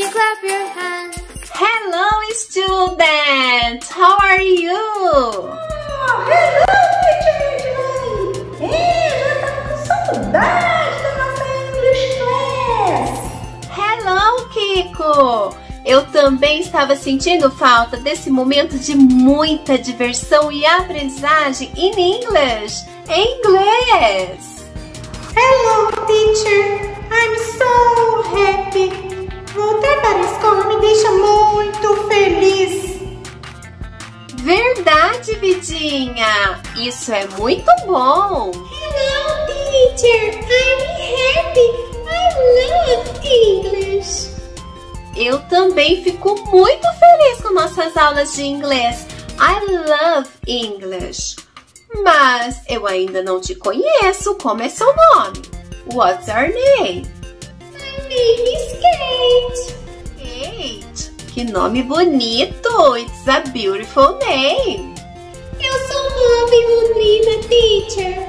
clap your hands. Hello, students! How are you? Oh, hello, teacher já tá com saudade da nossa English class! Hello, Kiko! Eu também estava sentindo falta desse momento de muita diversão e aprendizagem em inglês, em inglês. Hello, teacher! I'm so happy! Voltar para a escola me deixa muito feliz! Verdade, Vidinha! Isso é muito bom! Hello, teacher! I'm happy! I love English! Eu também fico muito feliz com nossas aulas de inglês. I love English. Mas eu ainda não te conheço. Como é seu nome? What's your name? My name is Kate! Que nome bonito! It's a beautiful name. Eu sou e Lulina, teacher!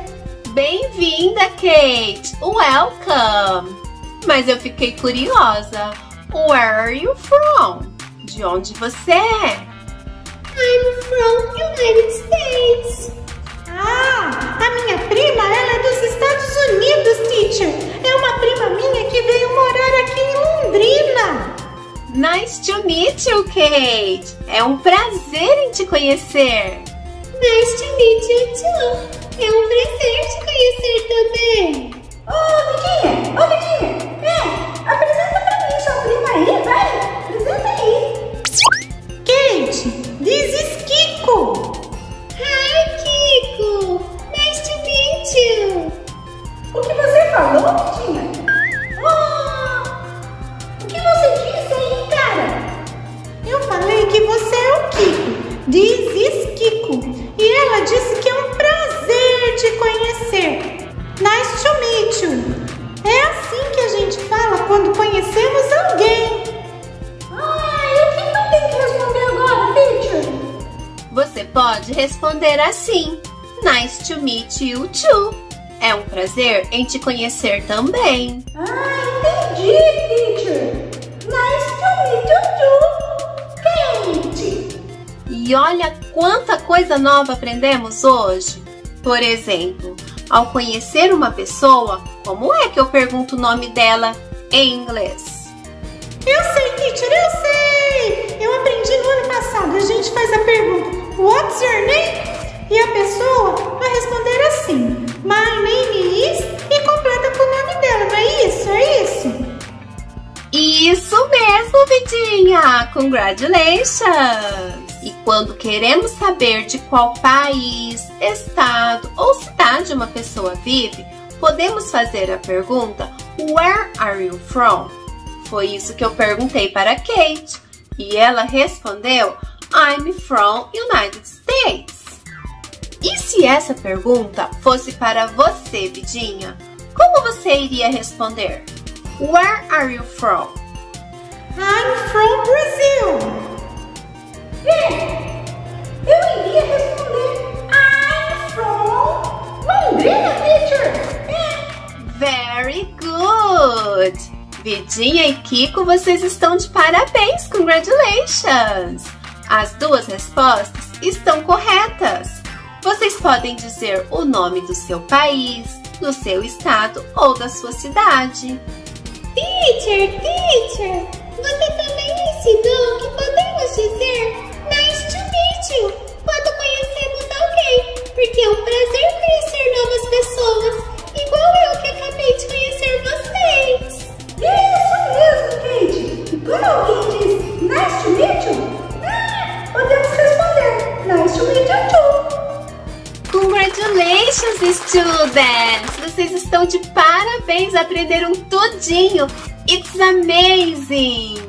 Bem-vinda, Kate. Welcome. Mas eu fiquei curiosa. Where are you from? De onde você é? I'm from United States. Ah, a minha prima, ela é dos Estados Unidos, teacher. Nice to meet you, Kate. É um prazer em te conhecer. Nice to meet you too. É um prazer te conhecer também. Ô, oh, Vidinha, ô, oh, Vidinha. É, apresenta pra mim sua prima aí, vai. Apresenta aí. Responder assim. Nice to meet you too. É um prazer em te conhecer também. Ah, entendi, teacher. Nice to meet you too. Kate. E olha quanta coisa nova aprendemos hoje. Por exemplo, ao conhecer uma pessoa, como é que eu pergunto o nome dela em inglês? Eu sei, teacher, eu sei! Eu aprendi no ano passado. A gente faz a pergunta What's your name? E a pessoa vai responder assim My name is e completa com o nome dela, não é isso? É isso? Isso mesmo, Vidinha! Congratulations! E quando queremos saber de qual país, estado ou cidade uma pessoa vive, podemos fazer a pergunta Where are you from? Foi isso que eu perguntei para Kate e ela respondeu I'm from United States. E se essa pergunta fosse para você, Vidinha, como você iria responder? Where are you from? I'm from Brazil. É, eu iria responder I'm from Londrina, teacher. É. Very good! Vidinha e Kiko, vocês estão de parabéns! Congratulations! As duas respostas estão corretas. Vocês podem dizer o nome do seu país, do seu estado ou da sua cidade. Teacher, teacher, você também ensinou que podemos dizer nice to meet you quando conhecemos alguém, porque é um prazer students! Vocês estão de parabéns, aprenderam tudinho! It's amazing!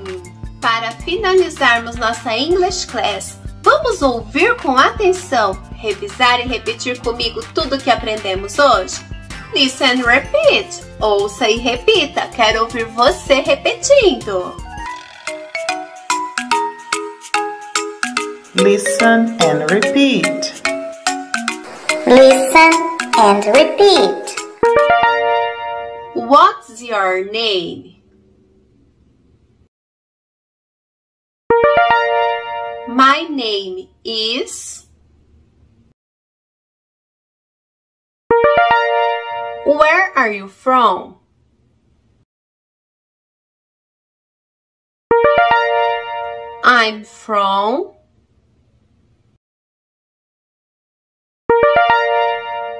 Para finalizarmos nossa English class, vamos ouvir com atenção, revisar e repetir comigo tudo que aprendemos hoje? Listen and repeat. Ouça e repita. Quero ouvir você repetindo. Listen and repeat. Listen and repeat. What's your name? My name is... Where are you from? I'm from...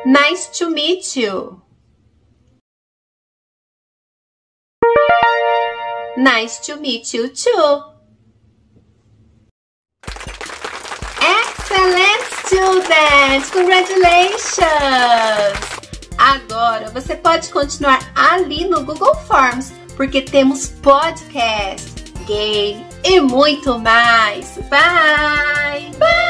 Nice to meet you. Nice to meet you too. Excellent students! Congratulations! Agora você pode continuar ali no Google Forms, porque temos podcast, game e muito mais. Bye!